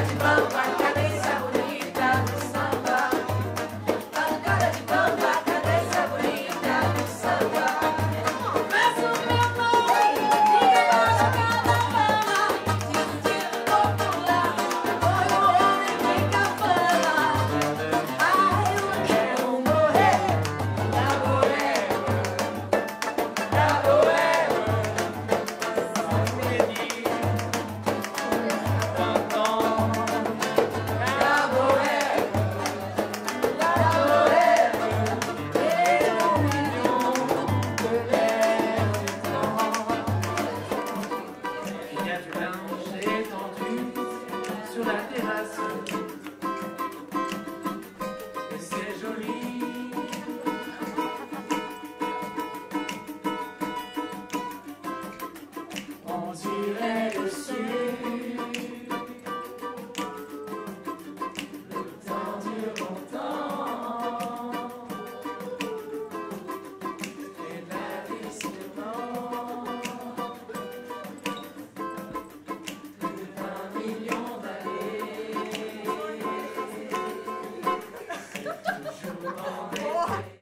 Bye. us.